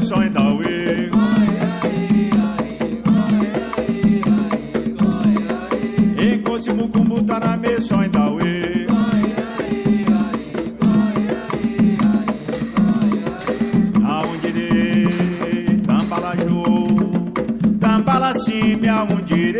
sonho da. Encontro mucumbu tá na tambalajou, tambala sim, me aonde